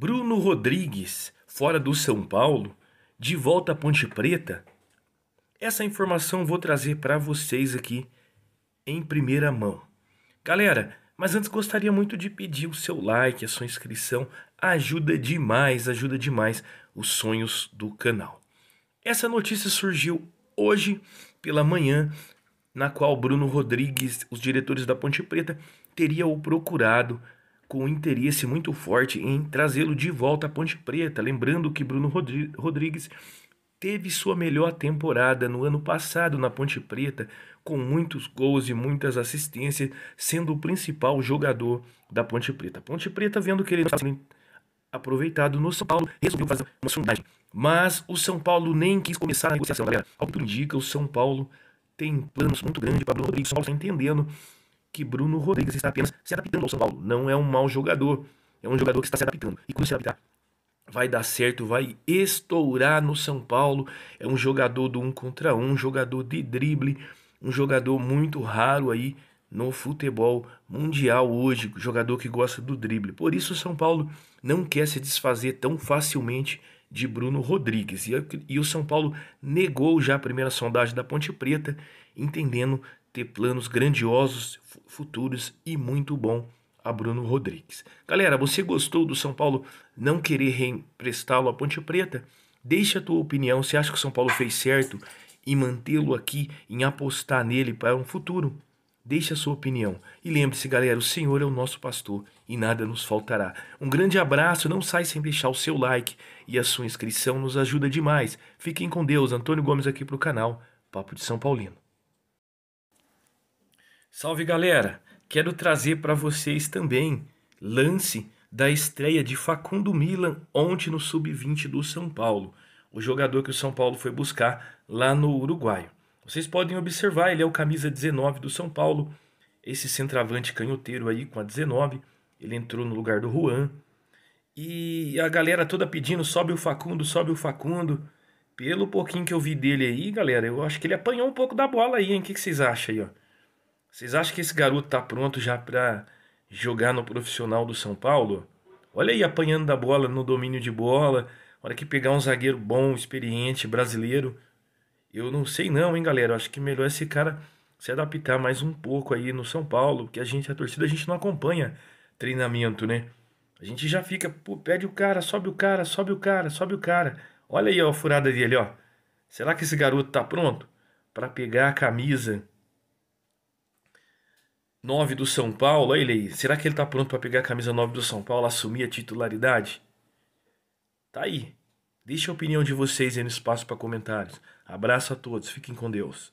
Bruno Rodrigues, fora do São Paulo, de volta à Ponte Preta? Essa informação vou trazer para vocês aqui em primeira mão. Galera, mas antes gostaria muito de pedir o seu like, a sua inscrição, ajuda demais, ajuda demais os sonhos do canal. Essa notícia surgiu hoje pela manhã, na qual Bruno Rodrigues, os diretores da Ponte Preta, teriam o procurado com interesse muito forte em trazê-lo de volta à Ponte Preta. Lembrando que Bruno Rodrigues teve sua melhor temporada no ano passado na Ponte Preta, com muitos gols e muitas assistências, sendo o principal jogador da Ponte Preta. Ponte Preta, vendo que ele não estava aproveitado no São Paulo, resolveu fazer uma sondagem. Mas o São Paulo nem quis começar a negociação, galera. Ao que indica, o São Paulo tem planos muito grandes para Bruno Rodrigues. O São Paulo está entendendo que Bruno Rodrigues está apenas se adaptando ao São Paulo. Não é um mau jogador, é um jogador que está se adaptando. E quando se adaptar, vai dar certo, vai estourar no São Paulo. É um jogador do um contra um, um jogador de drible, um jogador muito raro aí no futebol mundial hoje, jogador que gosta do drible. Por isso o São Paulo não quer se desfazer tão facilmente de Bruno Rodrigues. E, e o São Paulo negou já a primeira sondagem da Ponte Preta, entendendo ter planos grandiosos, futuros e muito bom a Bruno Rodrigues. Galera, você gostou do São Paulo não querer reemprestá-lo à Ponte Preta? Deixe a tua opinião. Você acha que o São Paulo fez certo em mantê-lo aqui, em apostar nele para um futuro? Deixe a sua opinião. E lembre-se, galera, o Senhor é o nosso pastor e nada nos faltará. Um grande abraço, não sai sem deixar o seu like e a sua inscrição nos ajuda demais. Fiquem com Deus. Antônio Gomes aqui para o canal Papo de São Paulino. Salve galera! Quero trazer para vocês também lance da estreia de Facundo Milan ontem no Sub-20 do São Paulo, o jogador que o São Paulo foi buscar lá no Uruguai. Vocês podem observar, ele é o camisa 19 do São Paulo, esse centroavante canhoteiro aí com a 19, ele entrou no lugar do Juan. E a galera toda pedindo, sobe o Facundo, sobe o Facundo. Pelo pouquinho que eu vi dele aí, galera, eu acho que ele apanhou um pouco da bola aí, hein? O que, que vocês acham aí, ó? Vocês acham que esse garoto tá pronto já para jogar no profissional do São Paulo? Olha aí apanhando da bola no domínio de bola. Hora que pegar um zagueiro bom, experiente, brasileiro. Eu não sei não, hein, galera. Eu acho que melhor esse cara se adaptar mais um pouco aí no São Paulo, porque a gente, a torcida, a gente não acompanha treinamento, né? A gente já fica, pô, pede o cara, sobe o cara, sobe o cara, sobe o cara. Olha aí ó, a furada dele, ó. Será que esse garoto tá pronto para pegar a camisa 9 do São Paulo, olha ele aí. Será que ele tá pronto para pegar a camisa 9 do São Paulo, assumir a titularidade? Tá aí. Deixe a opinião de vocês aí no espaço para comentários. Abraço a todos, fiquem com Deus.